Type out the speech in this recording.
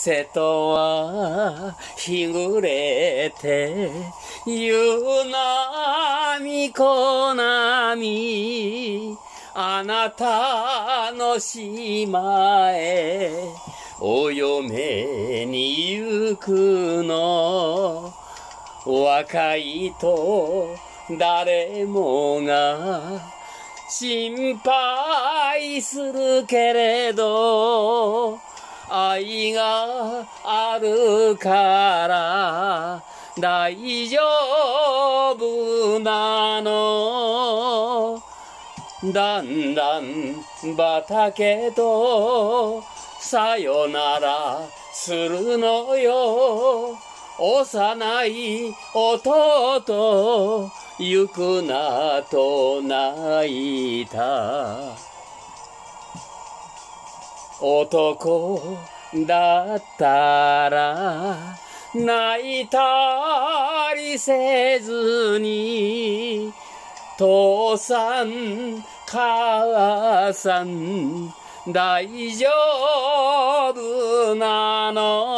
瀬戸は日暮れて、夕波小波、あなたの島へ、お嫁に行くの。若いと誰もが心配するけれど、愛があるから大丈夫なの。だんだん畑とさよならするのよ。幼い弟行くなと泣いた。男だったら泣いたりせずに父さん母さん大丈夫なの？